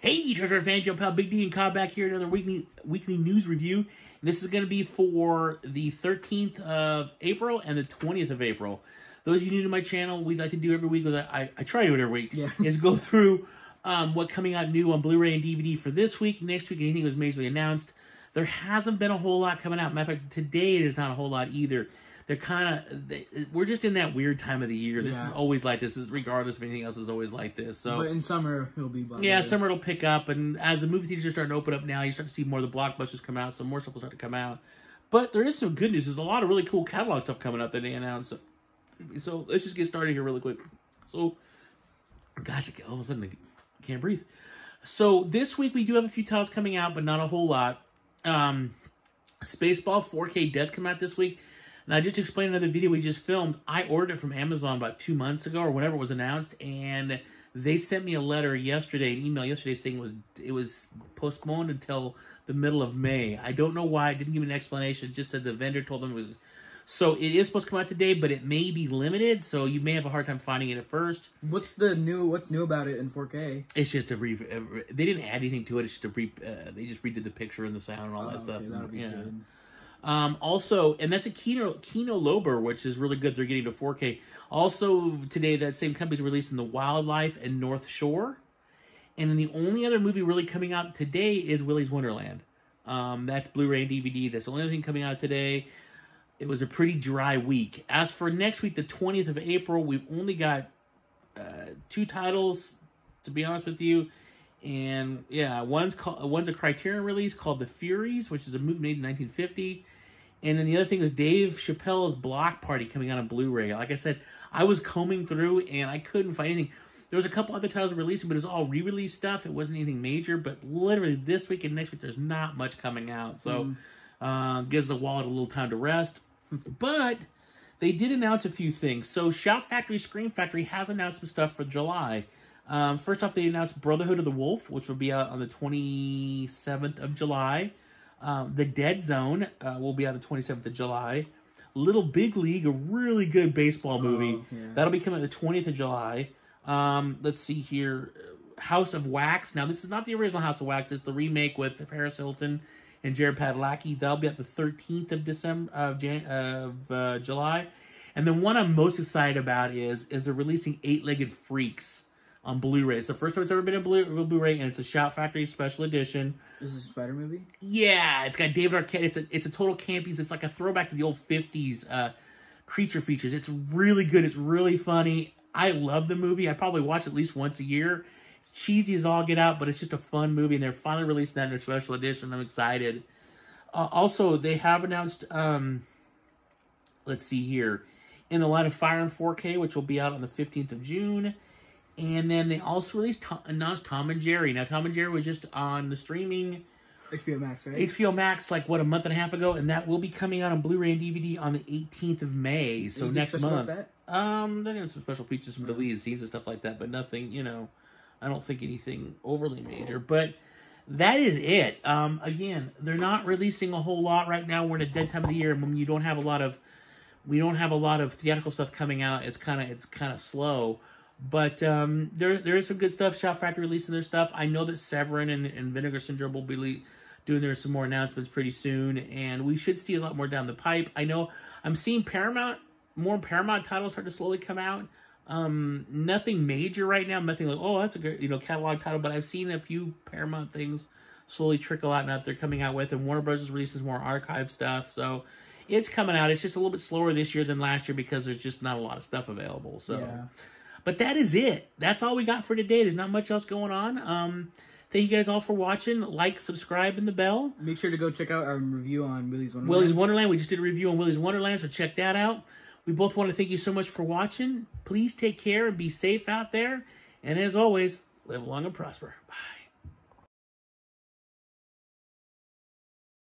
Hey, treasure fans, your pal Big D and Cobb back here, another weekly weekly news review. This is going to be for the 13th of April and the 20th of April. Those of you new to my channel, we like to do every week, I, I try to do it every week, Yeah. is go through um, what coming out new on Blu-ray and DVD for this week, next week, anything was majorly announced. There hasn't been a whole lot coming out. Matter of fact, today there's not a whole lot either. They're kind of, we're just in that weird time of the year. This Yeah. is always like this, is regardless of anything else, is always like this. So But in summer, he'll be yeah, summer it'll pick up, and as the movie theaters are starting to open up now, you start to see more of the blockbusters come out, so more stuff will start to come out. But there is some good news. There's a lot of really cool catalog stuff coming out that they announced. So, so let's just get started here really quick. So, gosh, all of a sudden I can't breathe. So this week we do have a few titles coming out, but not a whole lot. Um, Spaceball 4K does come out this week. Now, just to explain another video we just filmed, I ordered it from Amazon about two months ago or whenever it was announced, and they sent me a letter yesterday, an email yesterday saying it was it was postponed until the middle of May. I don't know why. It didn't give me an explanation. It just said the vendor told them it was. So it is supposed to come out today, but it may be limited, so you may have a hard time finding it at first. What's the new? What's new about it in 4K? It's just a re. They didn't add anything to it. It's just a re. Uh, they just redid the picture and the sound and all that Oh, stuff. that'll be yeah. good. Um, also, and that's a Kino Kino Lorber, which is really good. They're getting to 4K. Also, today that same company's releasing the Wildlife and North Shore. And then the only other movie really coming out today is Willy's Wonderland. Um, that's Blu-ray and DVD. That's the only thing coming out today. It was a pretty dry week. As for next week, the 20th of April, we've only got uh, two titles, to be honest with you. And yeah, one's called one's a Criterion release called The Furies, which is a movie made in 1950. And then the other thing is Dave Chappelle's Block Party coming out on Blu-ray. Like I said, I was combing through and I couldn't find anything. There was a couple other titles releasing, but it was all re-release stuff. It wasn't anything major. But literally this week and next week, there's not much coming out. So uh, gives the wallet a little time to rest. but they did announce a few things. So Shout Factory Scream Factory has announced some stuff for July. Um, first off, they announced Brotherhood of the Wolf, which will be out on the 27th of July. Um, the Dead Zone uh, will be on the 27th of July. Little Big League, a really good baseball movie. Oh, yeah. That'll be coming out the 20th of July. Um, let's see here. House of Wax. Now, this is not the original House of Wax. It's the remake with Paris Hilton and Jared Padalecki. That'll be at the 13th of December of, Jan- of uh, July. And the one I'm most excited about is is they're releasing Eight Legged Freaks on Blu-ray. It's the first time it's ever been a Blu- Blu-ray, and it's a Shout Factory special edition. This is a spider movie? Yeah, it's got David Arquette. It's a it's a total campies. It's like a throwback to the old fifties uh, creature features. It's really good. It's really funny. I love the movie. I probably watch it at least once a year. It's cheesy as all get out, but it's just a fun movie, and they're finally releasing that in a special edition. I'm excited. Uh, also, they have announced. Um, let's see here, in the line of fire in 4K, which will be out on the 15th of June. And then they also released Tom, announced Tom and Jerry. Now, Tom and Jerry was just on the streaming HBO Max, right? HBO Max like what a month and a half ago, and that will be coming out on Blu-ray and DVD on the 18th of May. So next month. Um, they're gonna some special features, some deleted scenes and stuff like that, but nothing, you know, I don't think anything overly major. But that is it. Um, again, they're not releasing a whole lot right now. We're in a dead time of the year, and when you don't have a lot of, we don't have a lot of theatrical stuff coming out. It's kind of it's kind of slow. But um, there there is some good stuff. Shout Factory releasing their stuff. I know that Severin and, and Vinegar Syndrome will be doing their some more announcements pretty soon, and we should see a lot more down the pipe. I know I'm seeing Paramount more Paramount titles start to slowly come out. Um, nothing major right now. Nothing like oh that's a good you know catalog title, but I've seen a few Paramount things slowly trickle out and they're coming out with, and Warner Bros. is releasing more archive stuff. So it's coming out. It's just a little bit slower this year than last year because there's just not a lot of stuff available. So. Yeah. But that is it. That's all we got for today. There's not much else going on. Um, thank you guys all for watching. Like, subscribe, and the bell. Make sure to go check out our review on Willy's Wonderland. Willy's Wonderland. We just did a review on Willy's Wonderland, so check that out. We both want to thank you so much for watching. Please take care and be safe out there. And as always, live long and prosper. Bye.